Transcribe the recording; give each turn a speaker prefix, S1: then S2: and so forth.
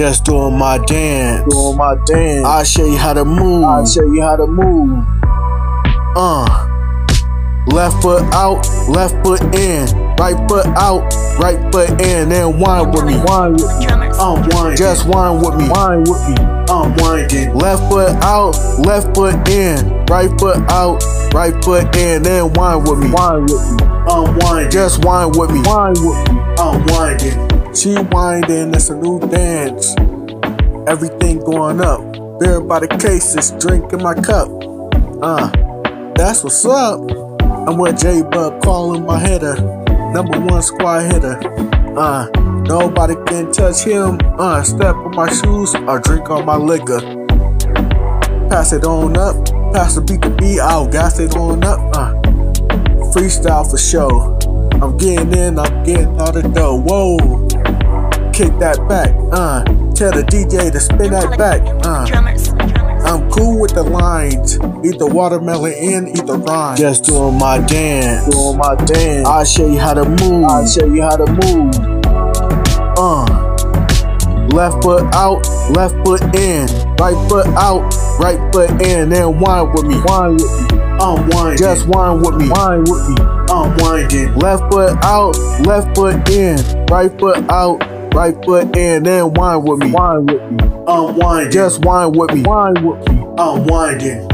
S1: Just doing my dance.
S2: Doing my dance.
S1: I'll show you how to move.
S2: I'll show you how to move.
S1: Uh. Left foot out, left foot in. Right foot out, right foot in. Then wine with me.
S2: Wine with me.
S1: I'm whining. Just wine with me.
S2: Wine with me.
S1: I'm whining. Left foot out, left foot in. Right foot out, right foot in. Then wine with me.
S2: Wine with me.
S1: I'm whining. Just wine with me.
S2: Wine with me.
S1: I'm whining. She whining, it's a new dance. Everything going up. Beer by the cases, drink in my cup. Uh, that's what's up. I'm with J Bub calling my hitter. Number one squad hitter. Uh, nobody can touch him. Uh, step on my shoes or drink on my liquor. Pass it on up. Pass the beat to beat out. Gas it on up. Uh, freestyle for show. I'm getting in, I'm getting out of the dough. Whoa, kick that back. Uh, tell the DJ to spin that back. Uh, I'm cool with the lines. Eat the watermelon and eat the rind. Just doing my dance.
S2: Doing my dance.
S1: I'll show you how to move.
S2: I'll show you how to move.
S1: Uh, left foot out, left foot in. Right foot out, right foot in. Then whine with me.
S2: Wine with me.
S1: I'm whining. Just whine with me.
S2: Wine with me.
S1: I'm whining. Left foot out, left foot in. Right foot out, right foot in. Then whine with me.
S2: Wine with me.
S1: Whining. Just whine with me.
S2: Wine with me.
S1: I'm whining.